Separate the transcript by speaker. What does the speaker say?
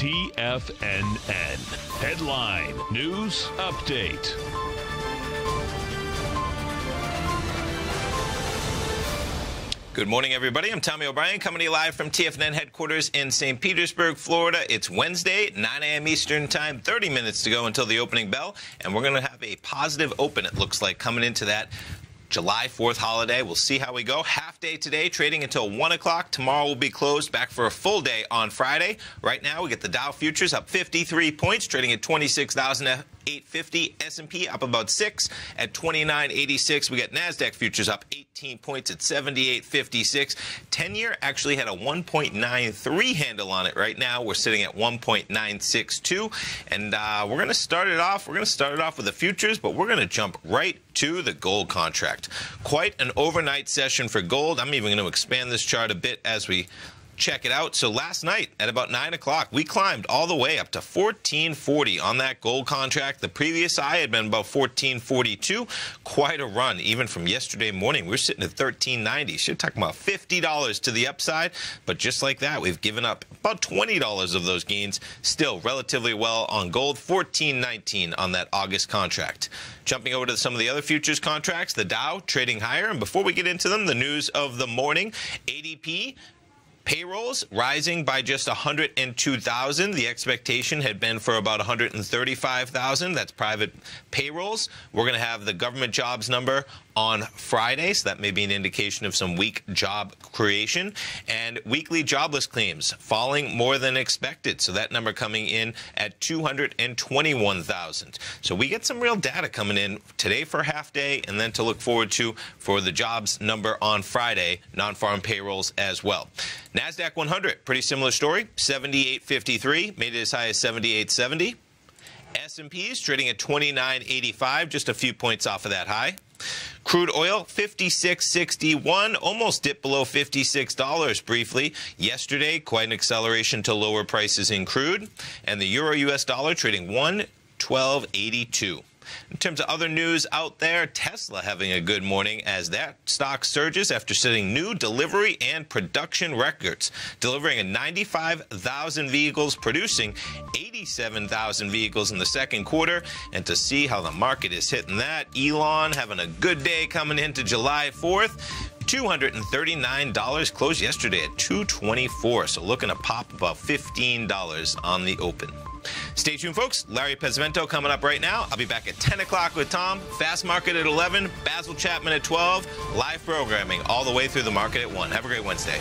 Speaker 1: TFNN. Headline News Update.
Speaker 2: Good morning, everybody. I'm Tommy O'Brien coming to you live from TFNN headquarters in St. Petersburg, Florida. It's Wednesday, 9 a.m. Eastern Time, 30 minutes to go until the opening bell, and we're going to have a positive open, it looks like, coming into that July 4th holiday. We'll see how we go. Half day today, trading until 1 o'clock. Tomorrow will be closed back for a full day on Friday. Right now, we get the Dow futures up 53 points, trading at 26,000. 850. S&P up about 6 at 29.86. We got Nasdaq futures up 18 points at 78.56. 10-year actually had a 1.93 handle on it. Right now we're sitting at 1.962 and uh, we're going to start it off. We're going to start it off with the futures, but we're going to jump right to the gold contract. Quite an overnight session for gold. I'm even going to expand this chart a bit as we check it out. So last night at about 9 o'clock, we climbed all the way up to 1440 on that gold contract. The previous high had been about 1442. Quite a run, even from yesterday morning. We are sitting at 1390. Should talk about $50 to the upside. But just like that, we've given up about $20 of those gains. Still relatively well on gold. 1419 on that August contract. Jumping over to some of the other futures contracts, the Dow trading higher. And before we get into them, the news of the morning, ADP Payrolls rising by just 102,000. The expectation had been for about 135,000. That's private payrolls. We're going to have the government jobs number on Friday, so that may be an indication of some weak job creation. And weekly jobless claims falling more than expected, so that number coming in at 221,000. So we get some real data coming in today for half day, and then to look forward to for the jobs number on Friday, non-farm payrolls as well. NASDAQ 100, pretty similar story, 78.53, made it as high as 78.70. S&P is trading at 29.85, just a few points off of that high. Crude oil, 56.61, almost dipped below $56 briefly. Yesterday, quite an acceleration to lower prices in crude. And the euro US dollar trading 112.82. In terms of other news out there, Tesla having a good morning as that stock surges after setting new delivery and production records, delivering 95,000 vehicles, producing 87,000 vehicles in the second quarter. And to see how the market is hitting that, Elon having a good day coming into July 4th. $239 closed yesterday at 224 so looking to pop about $15 on the open Stay tuned, folks. Larry Pesavento coming up right now. I'll be back at 10 o'clock with Tom. Fast Market at 11. Basil Chapman at 12. Live programming all the way through the market at 1. Have a great Wednesday.